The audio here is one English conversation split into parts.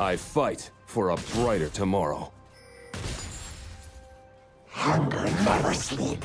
I fight for a brighter tomorrow. Hunger never sleep.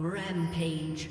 Rampage.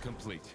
Complete.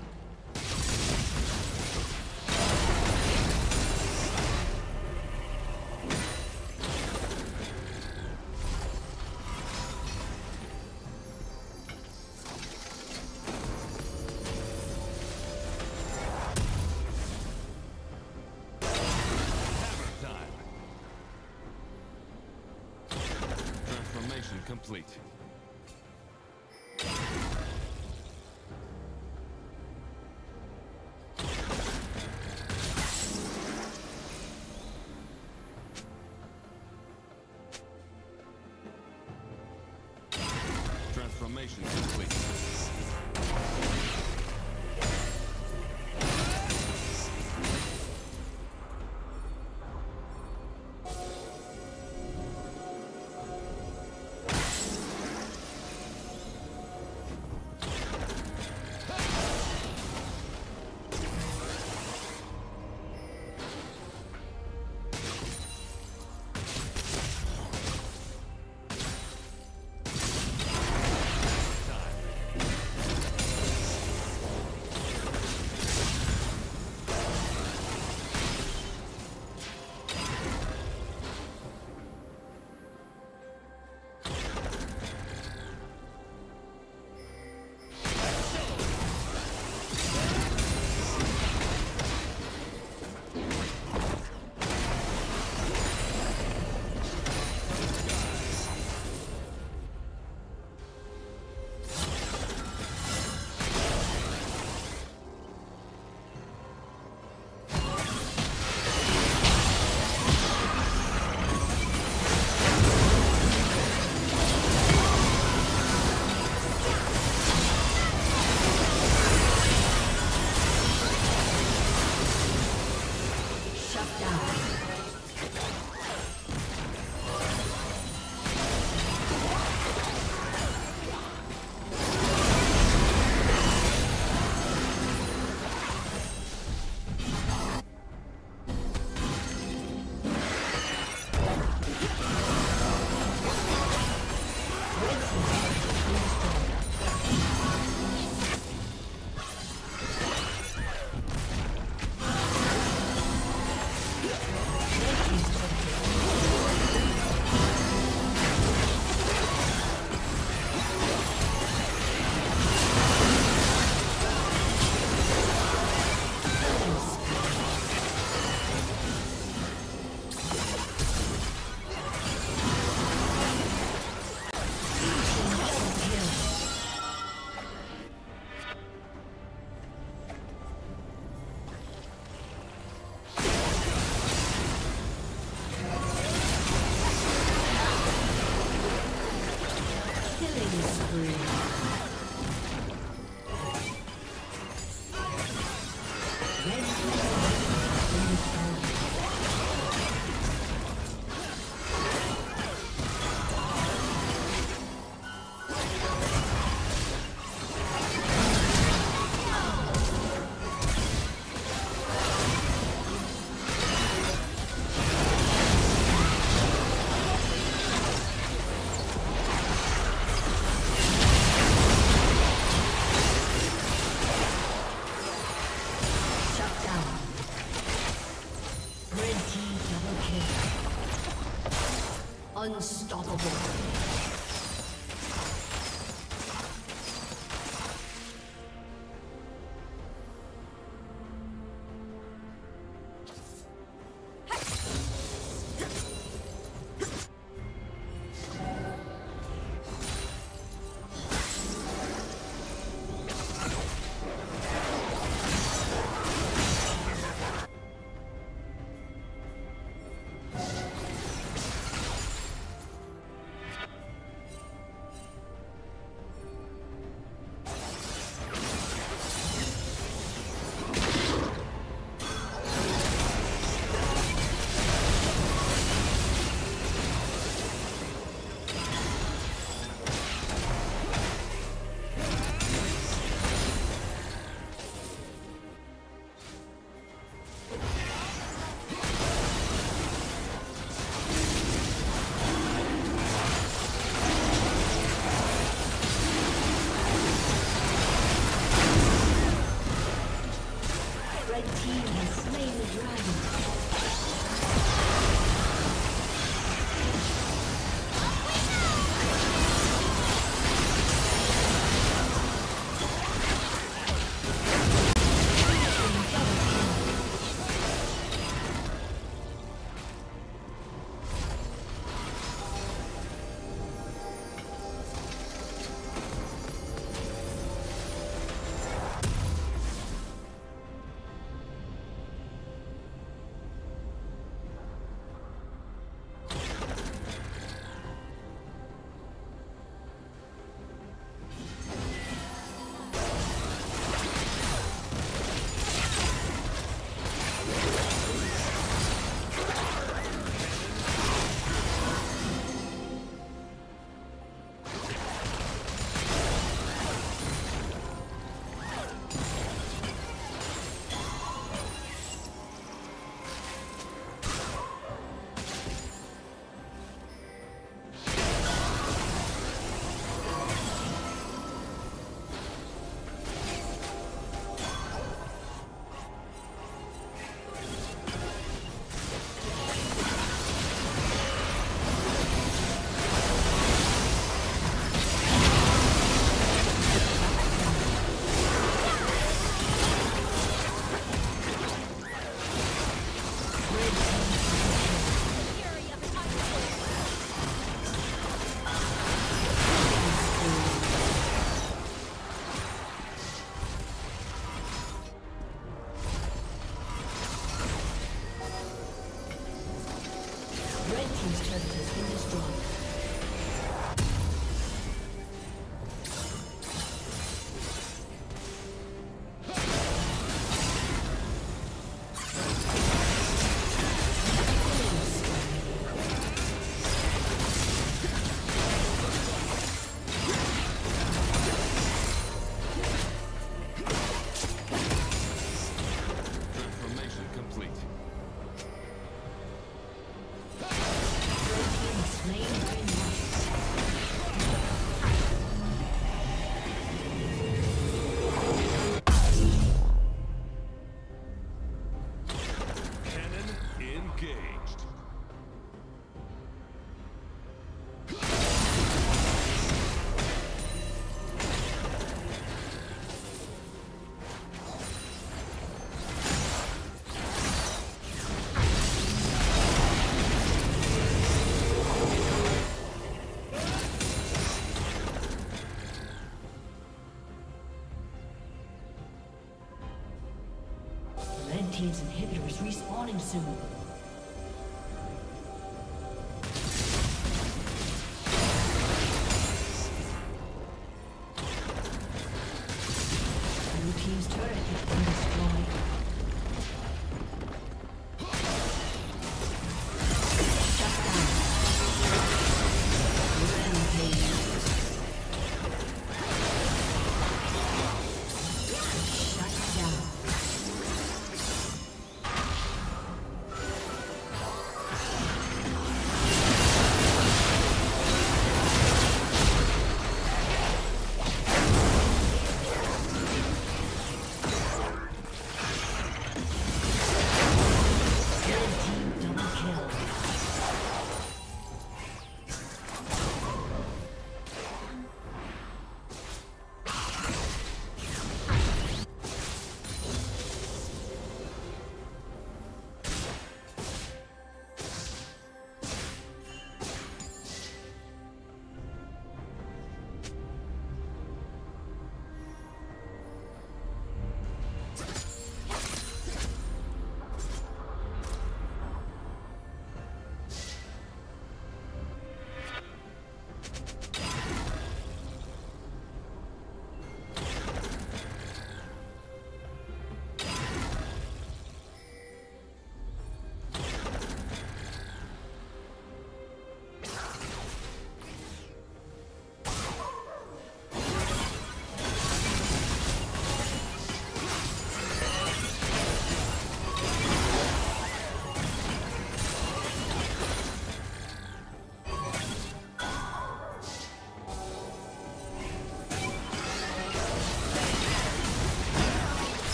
Unstoppable. Respawning soon.